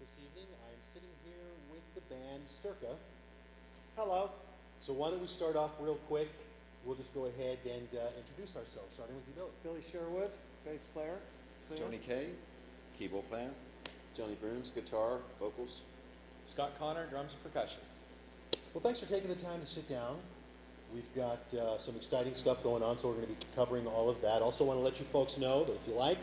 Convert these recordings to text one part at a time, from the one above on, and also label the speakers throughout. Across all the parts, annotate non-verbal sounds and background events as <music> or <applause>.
Speaker 1: this evening. I am sitting here with the band Circa.
Speaker 2: Hello.
Speaker 1: So why don't we start off real quick? We'll just go ahead and uh, introduce ourselves, starting with you, Billy.
Speaker 2: Billy Sherwood, bass player. singer.
Speaker 3: Tony Kaye, keyboard player.
Speaker 4: Johnny Bruhns, guitar, vocals.
Speaker 5: Scott Connor, drums and percussion.
Speaker 1: Well, thanks for taking the time to sit down. We've got uh, some exciting stuff going on, so we're going to be covering all of that. Also, want to let you folks know that if you like,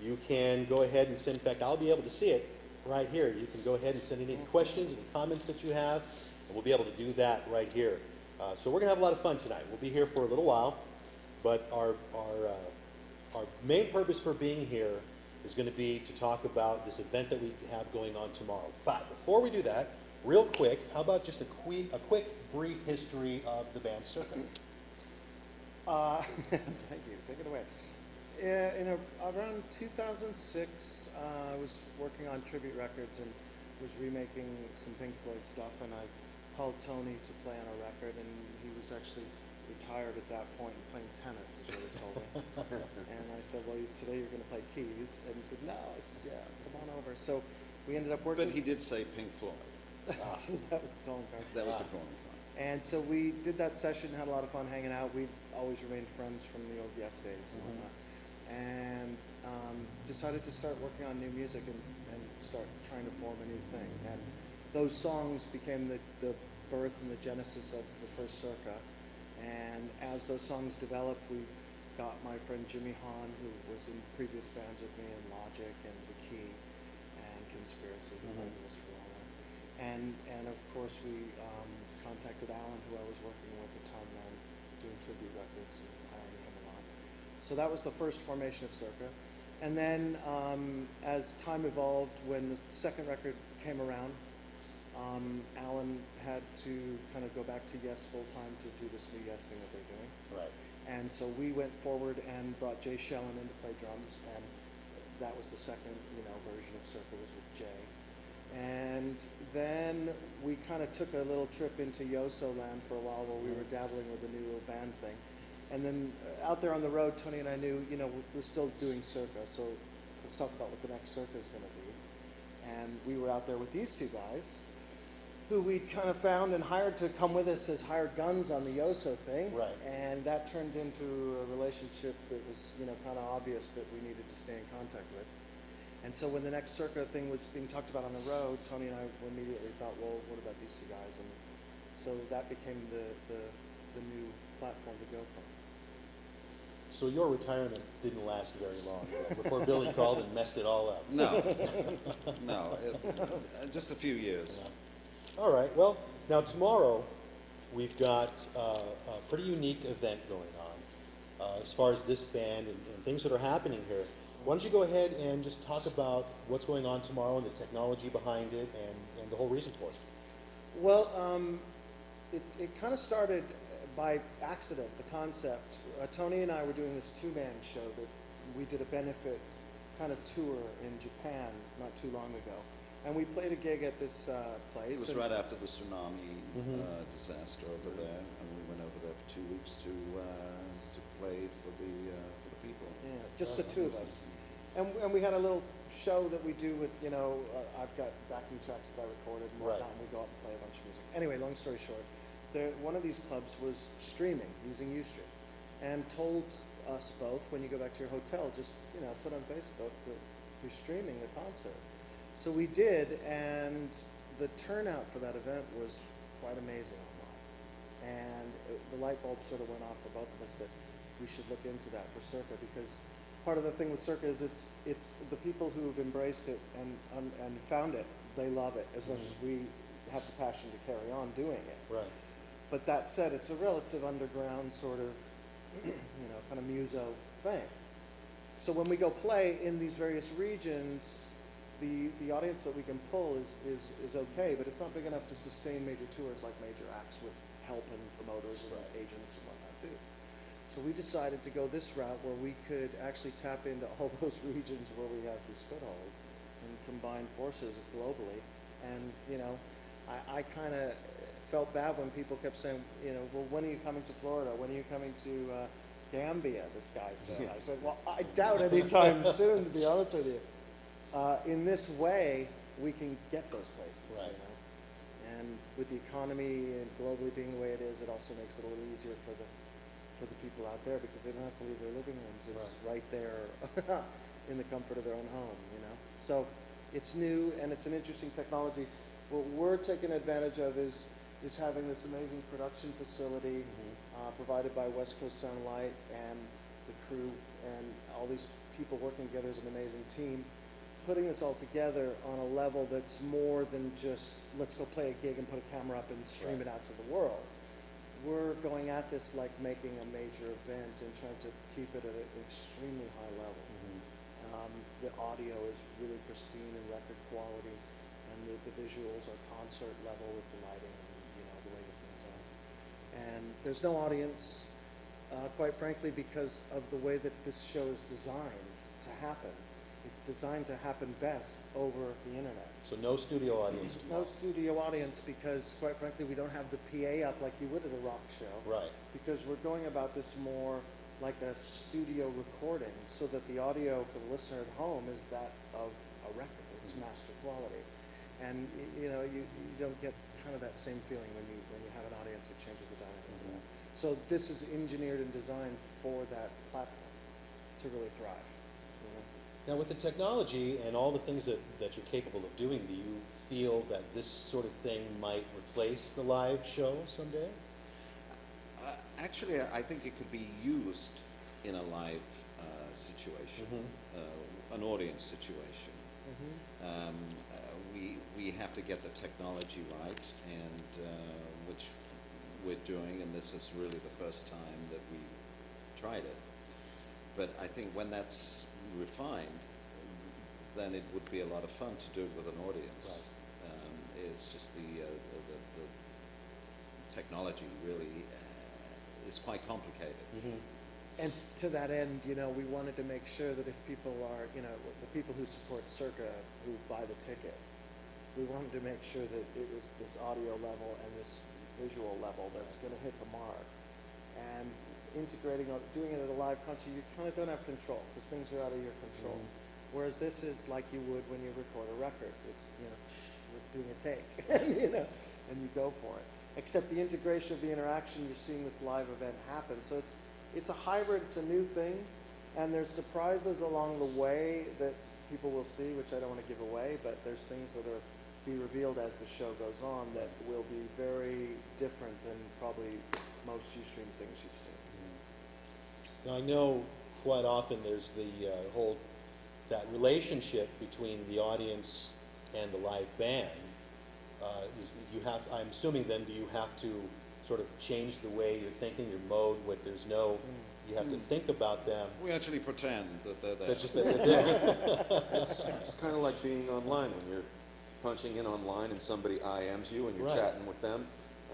Speaker 1: you can go ahead and send. In fact, I'll be able to see it right here. You can go ahead and send any questions, any comments that you have, and we'll be able to do that right here. Uh, so we're going to have a lot of fun tonight. We'll be here for a little while, but our our uh, our main purpose for being here is going to be to talk about this event that we have going on tomorrow. But before we do that, real quick, how about just a quick, a quick brief history of the band Circa?
Speaker 2: Uh, <laughs> thank you. Take it away. In a, around 2006, uh, I was working on tribute records and was remaking some Pink Floyd stuff, and I called Tony to play on a record, and he was actually retired at that point and playing tennis, is what he told me. <laughs> and I said, "Well, you, today you're going to play keys," and he said, "No." I said, "Yeah, come on over." So we ended up working.
Speaker 3: But he did say Pink Floyd. <laughs>
Speaker 2: so that was the calling card.
Speaker 3: That was the calling card.
Speaker 2: And so we did that session, had a lot of fun hanging out. We always remained friends from the old Yes days and whatnot. And um, decided to start working on new music and, and start trying to form a new thing. And those songs became the, the birth and the genesis of the first Circa. And as those songs developed, we got my friend Jimmy Haun, who was in previous bands with me, in Lodgic and The Key and Conspiracy, played with us for a while. And, and of course, we um, contacted Alan, who I was working with a ton then, doing tribute records and hiring him a lot. So that was the first formation of Circa. And then um, as time evolved, when the second record came around, um, Alan had to kind of go back to Yes full time to do this new Yes thing that they're doing.
Speaker 1: Right.
Speaker 2: And so we went forward and brought Jay Schellen in to play drums, and that was the second, you know, version of Circa was with Jay. And then we kind of took a little trip into Yoso land for a while where we were dabbling with a new little band thing. And then uh, out there on the road, Tony and I knew, you know, we're, we're still doing Circa, so let's talk about what the next Circa is going to be. And we were out there with these two guys who we'd kind of found and hired to come with us as hired guns on the Yoso thing.
Speaker 1: Right.
Speaker 2: And that turned into a relationship that was, you know, kind of obvious that we needed to stay in contact with. And so when the next Circa thing was being talked about on the road, Tony and I immediately thought, well, what about these two guys? And so that became the, the, the new platform to go from.
Speaker 1: So your retirement didn't last very long before Billy <laughs> called and messed it all up.
Speaker 3: No, <laughs> no, it, uh, just a few years.
Speaker 1: All right. Well, now tomorrow we've got uh, a pretty unique event going on uh, as far as this band and, and things that are happening here. Why don't you go ahead and just talk about what's going on tomorrow and the technology behind it and, and the whole reason for it?
Speaker 2: Well, um, it, it kind of started by accident, the concept. Uh, Tony and I were doing this two-man show that we did a benefit kind of tour in Japan not too long ago. And we played a gig at this uh,
Speaker 3: It was right after the tsunami uh, disaster over there, and we went over there for two weeks to uh, to play for the uh, for the people.
Speaker 2: Yeah, just the two of us. And, and we had a little show that we do with, you know, uh, I've got backing tracks that I recorded and
Speaker 1: Right.
Speaker 2: and we go out and play a bunch of music. Anyway, long story short, there, one of these clubs was streaming, using Ustream, and told us both, when you go back to your hotel, just, you know, put on Facebook that you're streaming the concert. So we did, and the turnout for that event was quite amazing online. And it, the light bulb sort of went off for both of us that we should look into that for Circa because part of the thing with Circa is it's it's the people who've embraced it and um, and found it. They love it as much as we have the passion to carry on doing it.
Speaker 1: Right.
Speaker 2: But that said, it's a relative underground sort of, <clears throat> you know, kind of muso thing. So when we go play in these various regions, the, the audience that we can pull is, is, is okay, but it's not big enough to sustain major tours like major acts with help and promoters and agents and whatnot do. So we decided to go this route where we could actually tap into <laughs> all those regions where we have these footholds and combine forces globally. And, you know, I, I kind of felt bad when people kept saying, you know, well, when are you coming to Florida? When are you coming to uh, Gambia? This guy said. I said, well, I doubt anytime <laughs> soon, to be honest with you. Uh, in this way, we can get those places,
Speaker 1: Right.
Speaker 2: you know. And with the economy and globally being the way it is, it also makes it a little easier for the for the people out there because they don't have to leave their living rooms. It's right, there <laughs> in the comfort of their own home, you know. So it's new and it's an interesting technology. What we're taking advantage of is is having this amazing production facility uh, provided by West Coast Sunlight and the crew and all these people working together as an amazing team, putting this all together on a level that's more than just let's go play a gig and put a camera up and stream it out to the world. We're going at this like making a major event and trying to keep it at an extremely high level. Um, the audio is really pristine and record quality, and the, the visuals are concert level with the lighting and you know the way that things are. And there's no audience, uh, quite frankly, because of the way that this show is designed to happen. It's designed to happen best over the internet.
Speaker 1: So no studio audience.
Speaker 2: No studio audience because, quite frankly, we don't have the PA up like you would at a rock show
Speaker 1: Right.
Speaker 2: because we're going about this more like a studio recording so that the audio for the listener at home is that of a record it's master quality and you know you, you don't get kind of that same feeling when you when you have an audience it changes the dynamic of that so this is engineered and designed for that platform to really thrive you know?
Speaker 1: Now, with the technology and all the things that, that you're capable of doing, do you feel that this sort of thing might replace the live show someday?
Speaker 3: Uh, actually, I think it could be used in a live uh, situation, uh, an audience situation. Um, uh, we, we have to get the technology right, and uh, which we're doing, and this is really the first time that we've tried it. But I think when that's refined, then it would be a lot of fun to do it with an audience. Um, it's just the, uh, the, the, technology really uh, is quite complicated.
Speaker 2: And to that end, you know, we wanted to make sure that if people are, you know, the people who support Circa, who buy the ticket, we wanted to make sure that it was this audio level and this visual level that's going to hit the mark. And integrating, doing it at a live concert, you kind of don't have control because things are out of your control. Mm-hmm. Whereas this is like you would when you record a record. It's, you know, we're doing a take, <laughs> you know, and you go for it. Except the integration of the interaction, you're seeing this live event happen. So it's, it's a hybrid, it's a new thing, and there's surprises along the way that people will see, which I don't want to give away, but there's things that are be revealed as the show goes on that will be very different than probably most Ustream things you've seen.
Speaker 1: Now, I know quite often there's the uh, whole, that relationship between the audience and the live band. Uh, is you have, I'm assuming then, do you have to sort of change the way you're thinking, your mode, What there's no, you have to think about them.
Speaker 3: We actually pretend that they're there.
Speaker 1: That's just that they're there. <laughs> <laughs>
Speaker 4: It's, it's kind of like being online when you're punching in online and somebody IMs you and you're
Speaker 1: Right.
Speaker 4: chatting with them.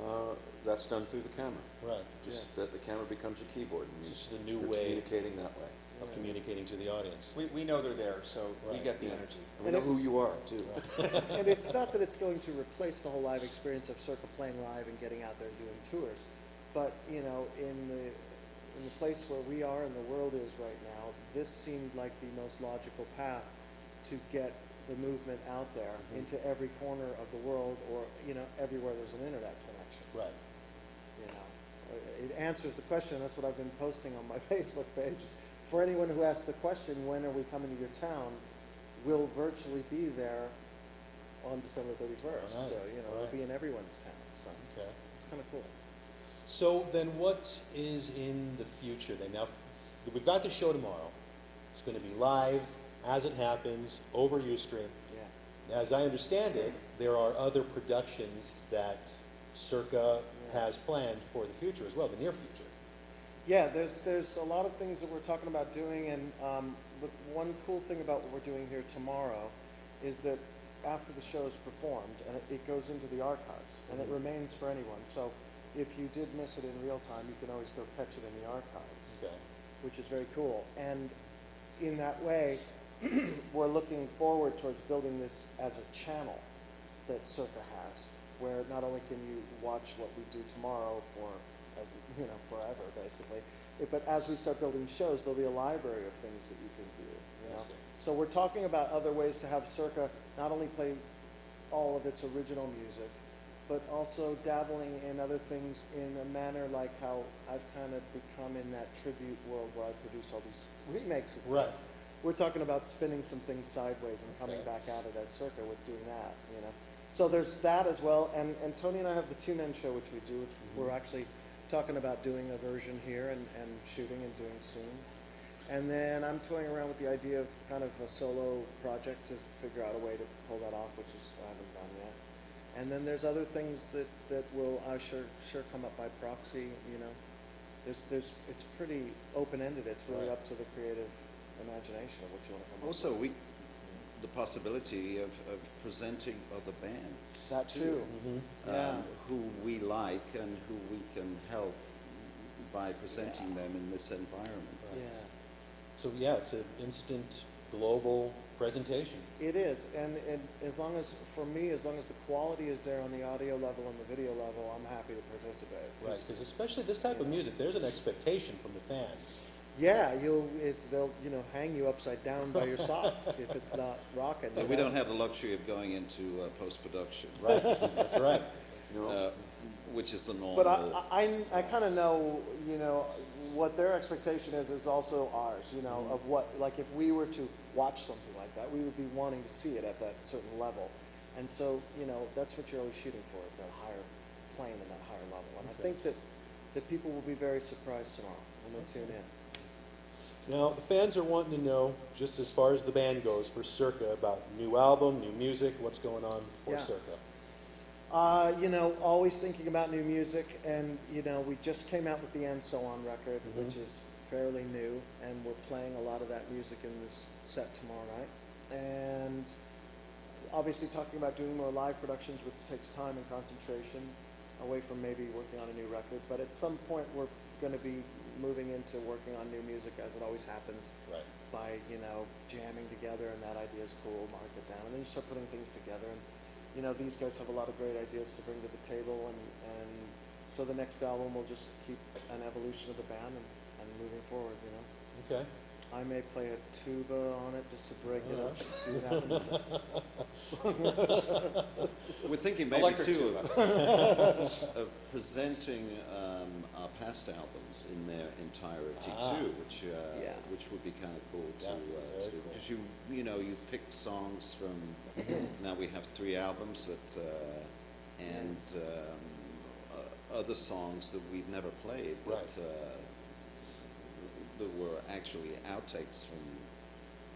Speaker 4: Uh, that's done through the camera.
Speaker 1: Right,
Speaker 4: Just that the camera becomes your keyboard and you-
Speaker 1: Just a new
Speaker 4: you're
Speaker 1: way.
Speaker 4: communicating that way.
Speaker 1: of communicating to the audience.
Speaker 5: We, we know they're there, so we get the
Speaker 4: Yeah.
Speaker 5: energy.
Speaker 4: And we know
Speaker 2: it-
Speaker 4: who you are too. <laughs>
Speaker 2: and it's not that it's going to replace the whole live experience of Circa playing live and getting out there and doing tours, but you know, in the in the place where we are and the world is right now, this seemed like the most logical path to get the movement out there into every corner of the world, or you know, everywhere there's an internet connection.
Speaker 1: Right.
Speaker 2: You know, Uh, it answers the question. That's what I've been posting on my <laughs> Facebook page. For anyone who asks the question, when are we coming to your town? We'll virtually be there on December 31st.
Speaker 1: Right,
Speaker 2: So, you know,
Speaker 1: right.
Speaker 2: we'll be in everyone's town. So
Speaker 1: Okay.
Speaker 2: it's kind of cool.
Speaker 1: So then what is in the future then? Now, we've got the show tomorrow. It's going to be live as it happens over Ustream.
Speaker 2: Yeah.
Speaker 1: As I understand it, there are other productions that Circa has planned for the future as well, the near future.
Speaker 2: Yeah, there's there's a lot of things that we're talking about doing, and um, the one cool thing about what we're doing here tomorrow is that after the show is performed, and it, it goes into the archives, and it remains for anyone. So if you did miss it in real time, you can always go catch it in the archives,
Speaker 1: Okay.
Speaker 2: which is very cool. And in that way, we're looking forward towards building this as a channel that Circa has, where not only can you watch what we do tomorrow for as you know forever basically, it- but as we start building shows, there'll be a library of things that you can view. You know, so we're talking about other ways to have Circa not only play all of its original music, but also dabbling in other things in a manner like how I've kind of become in that tribute world where I produce all these remakes of
Speaker 1: Right.
Speaker 2: things. We're talking about spinning some things sideways and coming
Speaker 1: Okay.
Speaker 2: back at it as Circa with doing that, you know. So there's that as well, and, and Tony and I have the two men show which we do, which we're actually talking about doing a version here and, and shooting and doing soon. And then I'm toying around with the idea of kind of a solo project to figure out a way to pull that off, which is I haven't done yet. And then there's other things that, that will uh, sure sure come up by proxy. You know, there's there's it's pretty open ended. It's really
Speaker 1: Right.
Speaker 2: up to the creative imagination of what you want to come up.
Speaker 3: Also, we, the possibility of, of presenting other bands.
Speaker 2: That too.
Speaker 1: Mhm.
Speaker 2: Yeah.
Speaker 3: um, who we like and who we can help by presenting them in this environment.
Speaker 2: Yeah.
Speaker 1: So yeah, it's an instant global presentation.
Speaker 2: It is, and, and as long as, for me, as long as the quality is there on the audio level and the video level, I'm happy to participate. 'Cause,
Speaker 1: Because especially this type of
Speaker 2: Yeah.
Speaker 1: music, there's an expectation from the fans.
Speaker 2: Yeah, you'll, it's, they'll, you know, hang you upside down by your socks if it's not rocking.
Speaker 3: But we
Speaker 2: know?
Speaker 3: don't have the luxury of going into uh, post-production,
Speaker 1: Right, that's right. <laughs>
Speaker 4: You
Speaker 3: uh, which is the normal.
Speaker 2: But I, I, I kind of know, you know, what their expectation is is also ours. You know, of what like if we were to watch something like that, we would be wanting to see it at that certain level, and so you know that's what you're always shooting for is that higher plane and that higher level. And I think that that people will be very surprised tomorrow when they tune in.
Speaker 1: Now, the fans are wanting to know, just as far as the band goes, for Circa, about new album, new music, what's going on for
Speaker 2: Yeah.
Speaker 1: Circa.
Speaker 2: Uh, you know, always thinking about new music, and you know, we just came out with the And So On record, which is fairly new, and we're playing a lot of that music in this set tomorrow night. And obviously, talking about doing more live productions, which takes time and concentration away from maybe working on a new record. But at some point, we're going to be moving into working on new music, as it always happens
Speaker 1: Right.
Speaker 2: by you know jamming together and that idea is cool mark it down and then you start putting things together and you know these guys have a lot of great ideas to bring to the table and and so the next album will just keep an evolution of the band and, and moving forward you know
Speaker 1: Okay.
Speaker 2: i may play a tuba on it just to break it
Speaker 1: Oh.
Speaker 2: up and see what happens <laughs>
Speaker 3: We're thinking maybe
Speaker 5: Electric
Speaker 3: too of, of presenting um, our past albums in their entirety
Speaker 1: Ah.
Speaker 3: too, which uh,
Speaker 2: Yeah.
Speaker 3: which would be kind of cool to
Speaker 1: Yeah,
Speaker 3: uh, to
Speaker 1: cool.
Speaker 3: because you you know you pick songs from <coughs> now we have three albums that uh, and um, uh, other songs that we've never played but
Speaker 1: Right.
Speaker 3: uh, that were actually outtakes from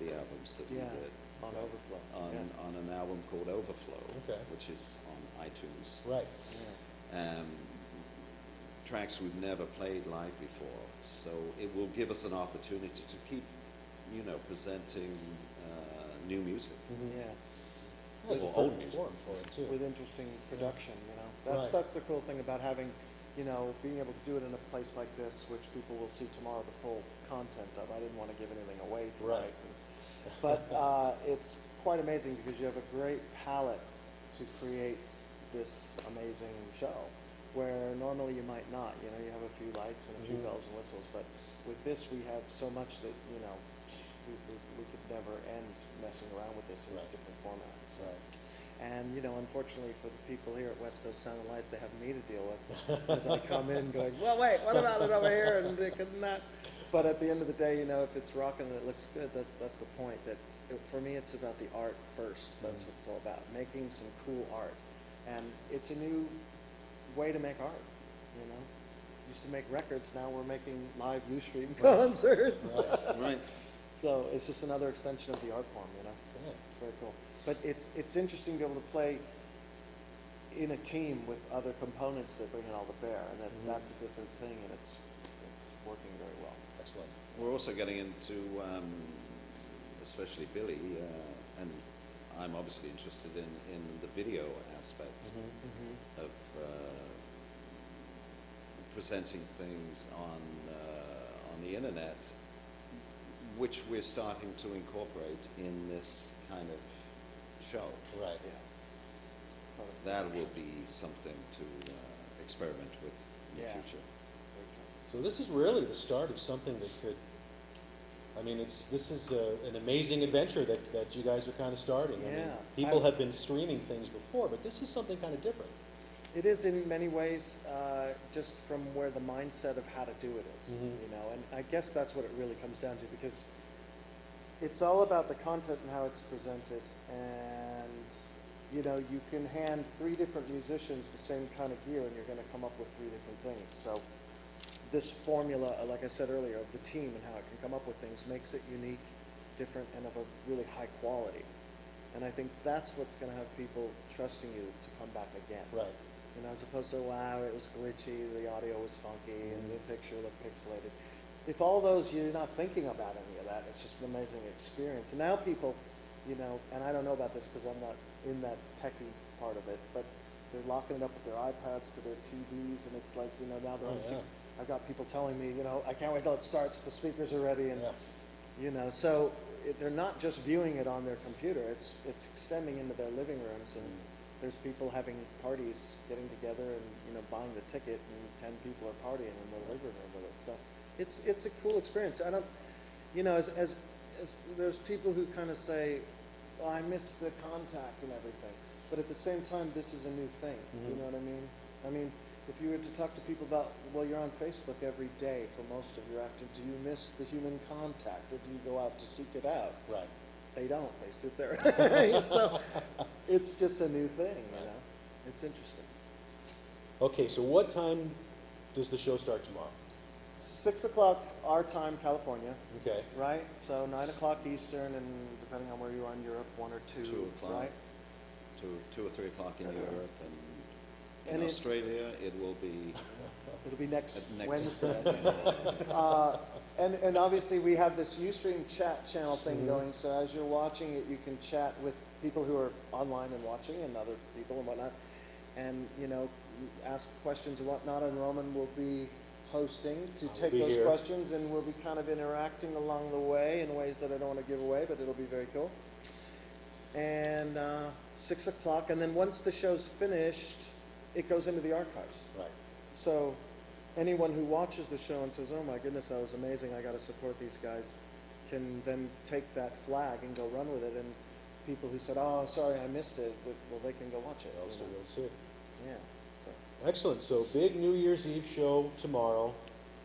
Speaker 3: the albums that
Speaker 2: yeah
Speaker 3: we did
Speaker 2: on overflow
Speaker 3: on, on an album called Overflow,
Speaker 1: Okay.
Speaker 3: which is on iTunes.
Speaker 1: Right.
Speaker 2: yeah.
Speaker 3: Um, tracks we've never played live before, so it will give us an opportunity to keep, you know, presenting uh, new music.
Speaker 1: Mhm.
Speaker 2: yeah
Speaker 1: Yeah, it's a
Speaker 3: Well, old music.
Speaker 1: form for it, too.
Speaker 2: with interesting production. You know, that's
Speaker 1: Right.
Speaker 2: that's the cool thing about having, you know, being able to do it in a place like this, which people will see tomorrow the full content of. I didn't want to give anything away tonight,
Speaker 1: Right. <laughs>
Speaker 2: but uh, it's quite amazing because you have a great palette to create this amazing show, where normally you might not. You know, you have a few lights and a few
Speaker 1: Mhm.
Speaker 2: bells and whistles, but with this we have so much that you know we, we, we could never end messing around with this in
Speaker 1: Right.
Speaker 2: different formats. So.
Speaker 1: Right.
Speaker 2: And you know, unfortunately for the people here at West Coast Sound and Lights, they have me to deal with <laughs> as I come in, going, "Well, wait, what about it over here?" and this and that. But at the end of the day, you know, if it's rocking and it looks good, that's that's the point. That it, for me, it's about the art first. That's what it's all about, making some cool art, and it's a new way to make art. You know, used to make records, now we're making live UStream <laughs> concerts.
Speaker 3: Right.
Speaker 2: So it's just another extension of the art form. You know.
Speaker 1: Yeah.
Speaker 2: It's very cool. But it's it's interesting to be able to play in a team with other components that bring it all to bear, and that's
Speaker 1: Mhm.
Speaker 2: that's a different thing, and it's it's working very well.
Speaker 1: Excellent.
Speaker 3: We're also getting into, um, especially Billy, uh, and I'm obviously interested in, in the video aspect
Speaker 1: Mhm.
Speaker 3: of uh, presenting things on uh, on the internet, which we're starting to incorporate in this kind of show.
Speaker 1: Right.
Speaker 2: Yeah.
Speaker 3: That will be something to uh, experiment with in
Speaker 2: Yeah.
Speaker 3: the future.
Speaker 1: So this is really the start of something that could, I mean, it's, this is a, an amazing adventure that, that you guys are kind of starting. I mean,
Speaker 2: Yeah.
Speaker 1: People
Speaker 2: I-
Speaker 1: have been streaming things before, but this is something kind of different.
Speaker 2: It is in many ways uh, just from where the mindset of how to do it is,
Speaker 1: Mhm.
Speaker 2: you know, and I guess that's what it really comes down to because it's all about the content and how it's presented. And, you know, you can hand three different musicians the same kind of gear and you're going to come up with three different things. So, this formula, uh, like I said earlier, of the team and how it can come up with things makes it unique, different, and of a really high quality. And I think that's what's going to have people trusting you to come back again.
Speaker 1: Right.
Speaker 2: You know, as opposed to wow, it was glitchy, the audio was funky, and the picture looked pixelated. If all those you're not thinking about any of that, it's just an amazing experience. And now people, you know, and I don't know about this because I'm not in that techie part of it, but they're locking it up with their iPads to their TVs, and it's like you know now they're
Speaker 1: Oh,
Speaker 2: on
Speaker 1: yeah.
Speaker 2: six. I've got people telling me, you know, I can't wait till it starts. The speakers are ready, and
Speaker 1: Yeah.
Speaker 2: you know, so it, they're not just viewing it on their computer. It's it's extending into their living rooms, and mm. there's people having parties, getting together, and you know, buying the ticket, and ten people are partying in the living room with us. So it's it's a cool experience. I don't, you know, as as, as there's people who kind of say, well, I miss the contact and everything, but at the same time, this is a new thing. Mm-hmm. You know what I mean? I mean. If you were to talk to people about, well, you're on Facebook every day for most of your afternoon, do you miss the human contact or do you go out to seek it out?
Speaker 1: Right.
Speaker 2: They don't. They sit there. <laughs> so it's just a new thing, you know. It's interesting.
Speaker 1: Okay, so what time does the show start tomorrow?
Speaker 2: Six o'clock our time, California,
Speaker 1: Okay.
Speaker 2: right? So nine o'clock Eastern, and depending on where you are in Europe, one or two,
Speaker 3: Two o'clock.
Speaker 2: right?
Speaker 3: Two, two or three o'clock in uh-huh. Europe, and in
Speaker 2: And it-
Speaker 3: Australia, it will be <laughs>
Speaker 2: It'll be next,
Speaker 3: at next.
Speaker 2: Wednesday. <laughs> uh, and, and obviously, we have this Ustream chat channel thing going. So as you're watching it, you can chat with people who are online and watching, and other people and whatnot, and you know, ask questions and whatnot. And Roman will be hosting to
Speaker 1: will
Speaker 2: take
Speaker 1: be
Speaker 2: those
Speaker 1: here.
Speaker 2: questions, and we'll be kind of interacting along the way in ways that I don't want to give away, but it'll be very cool. And uh, six o'clock, and then once the show's finished, it goes into the archives.
Speaker 1: Right.
Speaker 2: So anyone who watches the show and says, "Oh my goodness, that was amazing! I got to support these guys," can then take that flag and go run with it. And people who said, "Oh, sorry, I missed it," but, well, they can go watch it.
Speaker 1: I'll
Speaker 2: you
Speaker 1: still
Speaker 2: know?
Speaker 1: be able to see.
Speaker 2: Yeah. So
Speaker 1: Excellent. So big New Year's Eve show tomorrow,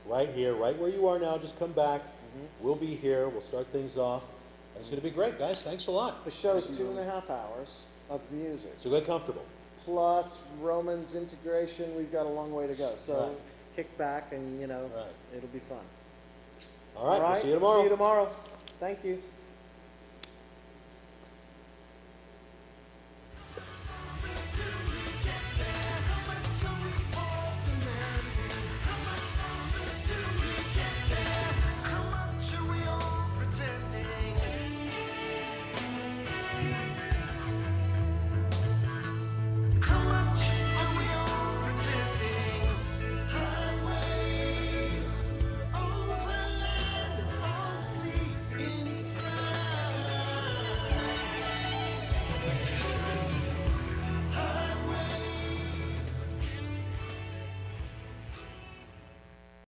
Speaker 1: right here, right where you are now. Just come back. Mm-hmm. We'll be here. We'll start things off. It's going to be great, guys. Thanks a lot.
Speaker 2: the show's two and a half hours of music
Speaker 1: So get comfortable.
Speaker 2: Plus Roman's integration. We've got a long way to go. So
Speaker 1: Right.
Speaker 2: kick back and you know
Speaker 1: Right.
Speaker 2: it'll be fun.
Speaker 1: All right.
Speaker 2: All
Speaker 1: We'll see you tomorrow.
Speaker 2: See you tomorrow. Thank you.